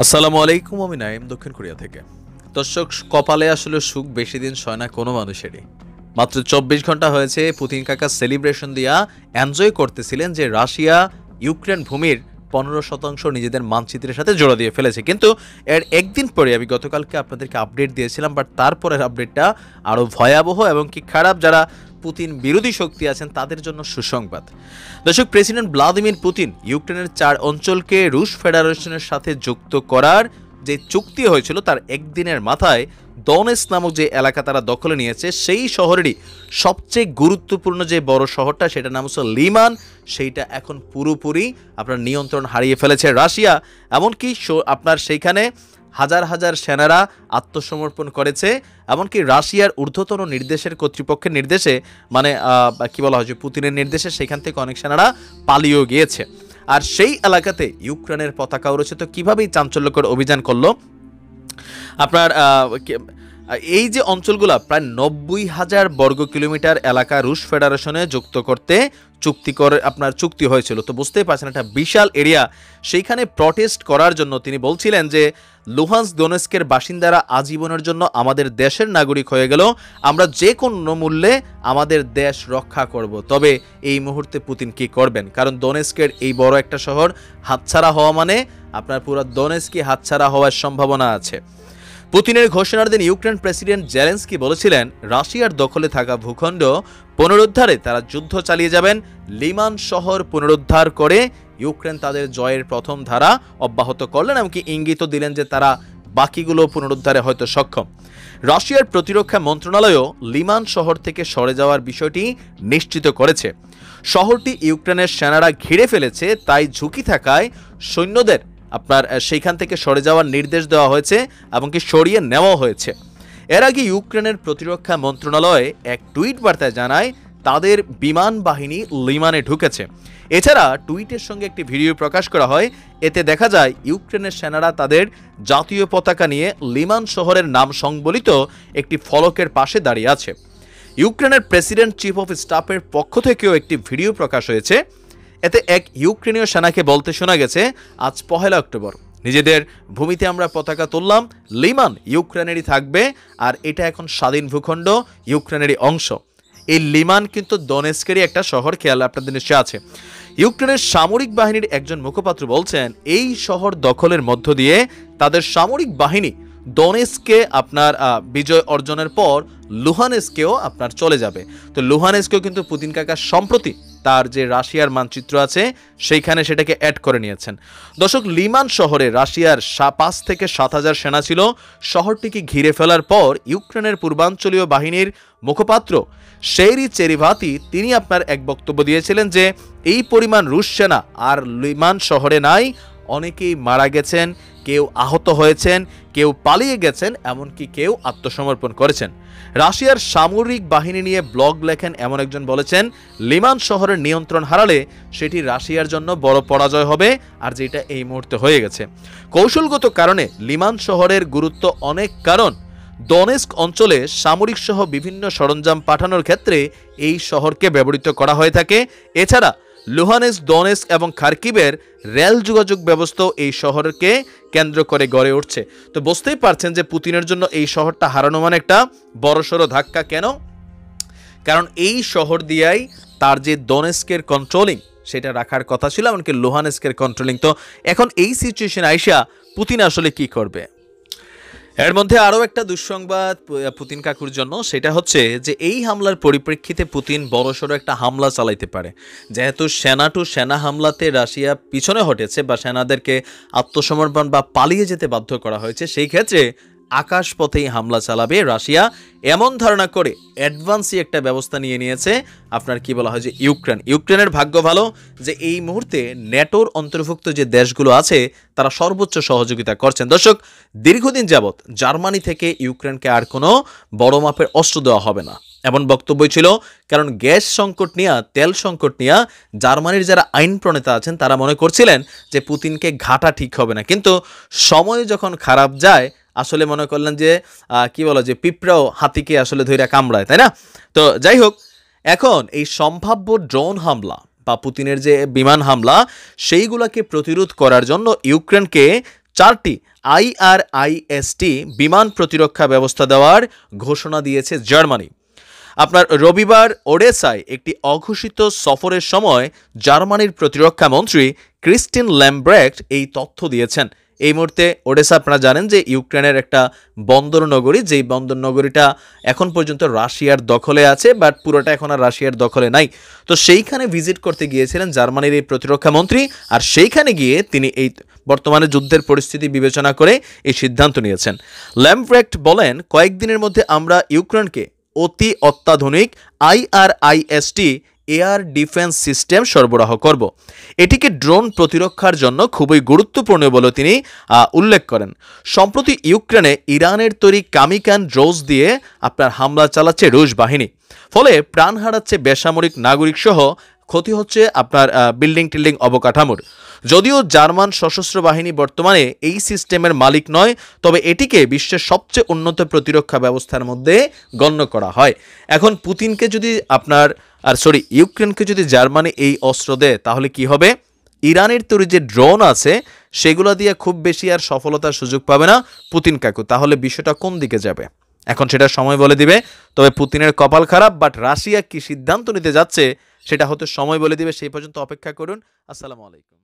আসসালামু আলাইকুম, আমি নাইম দক্ষিণ কোরিয়া থেকে। দর্শক, কপালে আসলে সুখ বেশি দিন সয় না কোনো মানুষেরই। মাত্র চব্বিশ ঘণ্টা হয়েছে, পুতিন কাকা সেলিব্রেশন দিয়া এনজয় করতেছিলেন যে রাশিয়া ইউক্রেন ভূমির পনেরো শতাংশ নিজেদের মানচিত্রের সাথে জোড়া দিয়ে ফেলেছে। কিন্তু এর একদিন পরে আমি গতকালকে আপনাদেরকে আপডেট দিয়েছিলাম বাট তারপরের আপডেটটা আরও ভয়াবহ এবং কি খারাপ যারা পুতিন বিরোধী শক্তি আছেন, তাদের জন্য সুসংবাদ। দর্শক, প্রেসিডেন্ট ভ্লাদিমির পুতিন ইউক্রেনের চার অঞ্চলকে রুশ ফেডারেশনের সাথে যুক্ত করার যে চুক্তি হয়েছিল, তার একদিনের মাথায় দনেস নামক যে এলাকা তারা দখলে নিয়েছে, সেই শহরেরই সবচেয়ে গুরুত্বপূর্ণ যে বড় শহরটা, সেটার নাম হচ্ছে লিমান। সেইটা এখন পুরোপুরি আপনার নিয়ন্ত্রণ হারিয়ে ফেলেছে রাশিয়া। এমনকি আপনার সেইখানে হাজার হাজার সেনারা আত্মসমর্পণ করেছে। এমনকি রাশিয়ার ঊর্ধ্বতন নির্দেশের কর্তৃপক্ষের নির্দেশে মানে কি বলা হয় যে পুতিনের নির্দেশে সেখান থেকে অনেক সেনারা পালিয়েও গিয়েছে। আর সেই এলাকাতে ইউক্রেনের পতাকা উড়েছে তো কীভাবেই চাঞ্চল্যকর অভিযান করল? আপনার এই যে অঞ্চলগুলো প্রায় নব্বই হাজার বর্গ কিলোমিটার এলাকা রুশ ফেডারেশনে যুক্ত করতে চুক্তি করে আপনার চুক্তি হয়েছিল। তো বুঝতেই পারছেন, একটা বিশাল এরিয়া। সেইখানে প্রটেস্ট করার জন্য তিনি বলছিলেন যে, লুহান্স দোনেস্কের বাসিন্দারা আজীবনের জন্য আমাদের দেশের নাগরিক হয়ে গেল। আমরা যে কোনো মূল্যে আমাদের দেশ রক্ষা করব। তবে এই মুহূর্তে পুতিন কি করবেন? কারণ দোনেস্কের এই বড় একটা শহর হাতছাড়া হওয়া মানে আপনার পুরো দোনেস্কি হাতছাড়া হওয়ার সম্ভাবনা আছে। পুতিনের ঘোষণার দিন ইউক্রেন প্রেসিডেন্ট জেলেন্সকি বলেছিলেন, রাশিয়ার দখলে থাকা ভূখণ্ড পুনরুদ্ধারে তারা যুদ্ধ চালিয়ে যাবেন, লিমান শহর পুনরুদ্ধার করে ইউক্রেন তাদের জয়ের প্রথম ধারা অব্যাহত করলেন, এমনকি ইঙ্গিতও দিলেন যে তারা বাকিগুলো পুনরুদ্ধারে হয়তো সক্ষম। রাশিয়ার প্রতিরক্ষা মন্ত্রণালয়ও লিমান শহর থেকে সরে যাওয়ার বিষয়টি নিশ্চিত করেছে। শহরটি ইউক্রেনের সেনারা ঘিরে ফেলেছে, তাই ঝুঁকি থাকায় সৈন্যদের আপনার সেইখান থেকে সরে যাওয়ার নির্দেশ দেওয়া হয়েছে এমনকি সরিয়ে নেওয়া হয়েছে। এর আগে ইউক্রেনের প্রতিরক্ষা মন্ত্রণালয় এক টুইট বার্তায় জানায়, তাদের বিমান বাহিনী লিমানে ঢুকেছে। এছাড়া টুইটের সঙ্গে একটি ভিডিও প্রকাশ করা হয়, এতে দেখা যায় ইউক্রেনের সেনারা তাদের জাতীয় পতাকা নিয়ে লিমান শহরের নাম সংবলিত একটি ফলকের পাশে দাঁড়িয়ে আছে। ইউক্রেনের প্রেসিডেন্ট চিফ অফ স্টাফের পক্ষ থেকেও একটি ভিডিও প্রকাশ হয়েছে। এতে এক ইউক্রেনীয় সেনাকে বলতে শোনা গেছে, আজ পহেলা অক্টোবর। নিজেদের ভূমিতে আমরা পতাকা তুললাম, লিমান ইউক্রেনেরই থাকবে, আর এটা এখন স্বাধীন ভূখণ্ড, ইউক্রেনেরই অংশ। এই লিমান কিন্তু দনেস্কেরই একটা শহর, খেয়াল আপনাদের নিশ্চয় আছে। ইউক্রেনের সামরিক বাহিনীর একজন মুখপাত্র বলছেন, এই শহর দখলের মধ্য দিয়ে তাদের সামরিক বাহিনী দনেস্কে আপনার বিজয় অর্জনের পর লুহানেস্কেও আপনার চলে যাবে। তো লুহানেস্কেও কিন্তু পুতিন কাকা সম্প্রতি তার যে রাশিয়ার মানচিত্র আছে, সেইখানে সেটাকে অ্যাড করে নিয়েছেন। দর্শক, লিমান শহরে রাশিয়ার পাঁচ থেকে সাত হাজার সেনা ছিল। শহরটিকে ঘিরে ফেলার পর ইউক্রেনের পূর্বাঞ্চলীয় বাহিনীর মুখপাত্র শেরি চেরিভাতি, তিনি আপনার এক বক্তব্য দিয়েছিলেন যে, এই পরিমাণ রুশ সেনা আর লিমান শহরে নাই অনেকেই মারা গেছেন, কেউ আহত হয়েছেন, কেউ পালিয়ে গেছেন, এমনকি কেউ আত্মসমর্পণ করেছেন। রাশিয়ার সামরিক বাহিনী নিয়ে ব্লগ লেখেন এমন একজন বলেছেন, লিমান শহরের নিয়ন্ত্রণ হারালে সেটি রাশিয়ার জন্য বড় পরাজয় হবে, আর যেটা এই মুহূর্তে হয়ে গেছে। কৌশলগত কারণে লিমান শহরের গুরুত্ব অনেক কারণ। দনেস্ক অঞ্চলে সামরিক সহ বিভিন্ন সরঞ্জাম পাঠানোর ক্ষেত্রে এই শহরকে ব্যবহৃত করা হয়ে থাকে। এছাড়া লুহানেস, দনেস এবং খার্কিবের রেল যোগাযোগ ব্যবস্থাও এই শহরকে কেন্দ্র করে গড়ে উঠছে। তো বুঝতেই পারছেন যে পুতিনের জন্য এই শহরটা হারানো মানে একটা বড়সড় ধাক্কা কেন? কারণ এই শহর দিয়াই তার যে দনেস্কের কন্ট্রোলিং সেটা রাখার কথা ছিল, এমনকি লোহানেস্কের কন্ট্রোলিং তো এখন এই সিচুয়েশন আইসা পুতিন আসলে কি করবে? এর মধ্যে আরও একটা দুঃসংবাদ পুতিন কাকুর জন্য। সেটা হচ্ছে যে, এই হামলার পরিপ্রেক্ষিতে পুতিন বড়সড় একটা হামলা চালাইতে পারে। যেহেতু সেনা টু সেনা হামলাতে রাশিয়া পিছনে হটেছে বা সেনাদেরকে আত্মসমর্পণ বা পালিয়ে যেতে বাধ্য করা হয়েছে, সেই ক্ষেত্রে আকাশপথেই হামলা চালাবে রাশিয়া, এমন ধারণা করে অ্যাডভান্সই একটা ব্যবস্থা নিয়ে নিয়েছে আপনার কি বলা হয় যে ইউক্রেন। ইউক্রেনের ভাগ্য ভালো যে এই মুহূর্তে ন্যাটোর অন্তর্ভুক্ত যে দেশগুলো আছে, তারা সর্বোচ্চ সহযোগিতা করছেন। দর্শক, দীর্ঘদিন যাবৎ জার্মানি থেকে ইউক্রেনকে আর কোনো বড় মাপের অস্ত্র দেওয়া হবে না। এমন বক্তব্যই ছিল, কারণ গ্যাস সংকট নিয়ে, তেল সংকট নিয়ে জার্মানির যারা আইন প্রণেতা আছেন, তারা মনে করছিলেন যে পুতিনকে ঘাটা ঠিক হবে না। কিন্তু সময় যখন খারাপ যায় আসলে মনে করলেন যে কি বলো যে, পিঁপড়াও হাতিকে আসলে ধৈর্য কামড়ায়, তাই না? তো যাই হোক, এখন এই সম্ভাব্য ড্রোন হামলা বা পুতিনের যে বিমান হামলা, সেইগুলোকে প্রতিরোধ করার জন্য ইউক্রেনকে চারটি আইআরআইএসটি বিমান প্রতিরক্ষা ব্যবস্থা দেওয়ার ঘোষণা দিয়েছে জার্মানি। আপনার রবিবার ওডেসায় একটি অঘোষিত সফরের সময় জার্মানির প্রতিরক্ষা মন্ত্রী ক্রিস্টিন ল্যামব্রেক্ট এই তথ্য দিয়েছেন। এই মুহূর্তে ওডেসা আপনারা জানেন যে ইউক্রেনের একটা বন্দর নগরী, যেই বন্দর নগরীটা এখন পর্যন্ত রাশিয়ার দখলে আছে বাট পুরোটা এখন আর রাশিয়ার দখলে নাই। তো সেইখানে ভিজিট করতে গিয়েছিলেন জার্মানির এই প্রতিরক্ষা মন্ত্রী, আর সেইখানে গিয়ে তিনি এই বর্তমানে যুদ্ধের পরিস্থিতি বিবেচনা করে এই সিদ্ধান্ত নিয়েছেন। ল্যামব্রেক্ট বলেন, কয়েকদিনের মধ্যে আমরা ইউক্রেনকে অতি অত্যাধুনিক আইআরআইএসটি এয়ার ডিফেন্স সিস্টেম সরবরাহ করব। এটিকে ড্রোন প্রতিরক্ষার জন্য খুবই গুরুত্বপূর্ণ বলে তিনি উল্লেখ করেন। সম্প্রতি ইউক্রেনে ইরানের তৈরি কামিকান ড্রোজ দিয়ে আপনার হামলা চালাচ্ছে রুশ বাহিনী। ফলে প্রাণ হারাচ্ছে বেসামরিক নাগরিক সহ ক্ষতি হচ্ছে আপনার বিল্ডিং টিল্ডিং অবকাঠামোর। যদিও জার্মান সশস্ত্র বাহিনী বর্তমানে এই সিস্টেমের মালিক নয়, তবে এটিকে বিশ্বের সবচেয়ে উন্নত প্রতিরক্ষা ব্যবস্থার মধ্যে গণ্য করা হয়। এখন পুতিনকে যদি আপনার আর সরি, ইউক্রেনকে যদি জার্মানি এই অস্ত্র দেয়, তাহলে কি হবে? ইরানের তৈরি যে ড্রোন আছে, সেগুলো দিয়ে খুব বেশি আর সফলতার সুযোগ পাবে না পুতিন কাকু। তাহলে বিষয়টা কোন দিকে যাবে? এখন সেটা সময় বলে দিবে, তবে পুতিনের কপাল খারাপ বাট রাশিয়া কি সিদ্ধান্ত নিতে যাচ্ছে, সেটা হতে সময় বলে দিবে। সেই পর্যন্ত অপেক্ষা করুন। আসসালামু আলাইকুম।